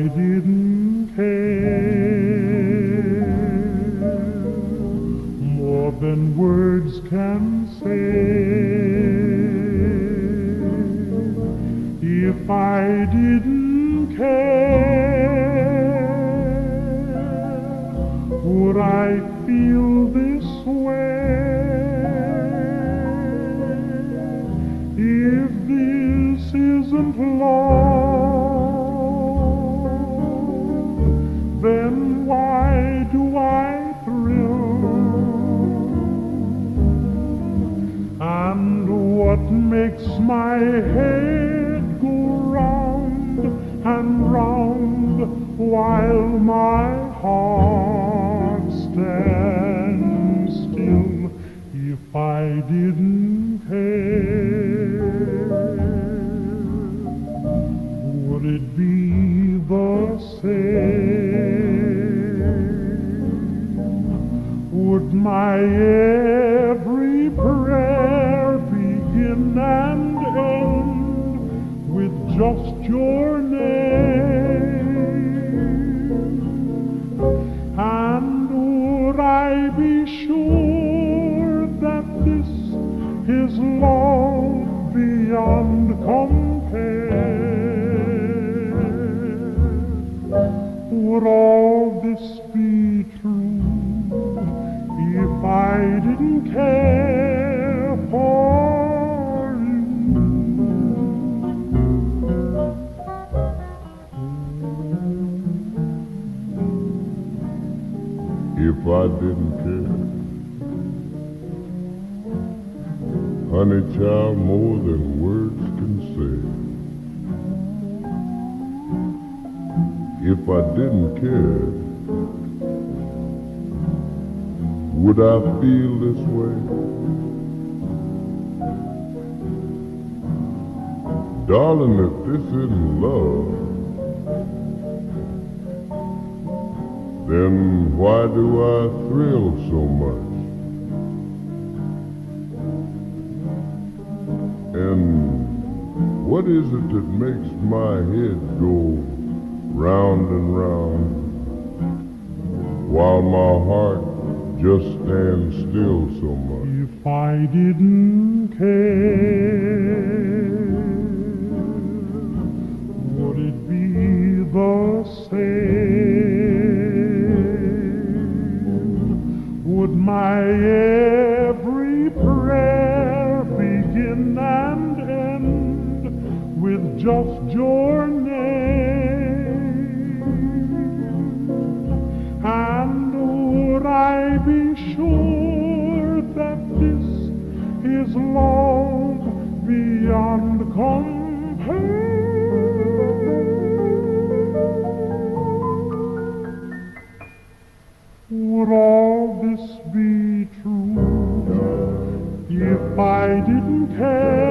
I didn't care more than words can say. If I didn't care, would I feel? Makes my head go round and round while my heart stands still if I didn't care? Would it be the same? Would my every just your name? And would I be sure that this is love beyond compare? Would all this be true if I didn't care I didn't care. Honey child, more than words can say. If I didn't care, would I feel this way? Darling, if this isn't love, then why do I thrill so much? And what is it that makes my head go round and round while my heart just stands still so much? If I didn't care, just your name? And would I be sure that this is love beyond compare? Would all this be true if I didn't care?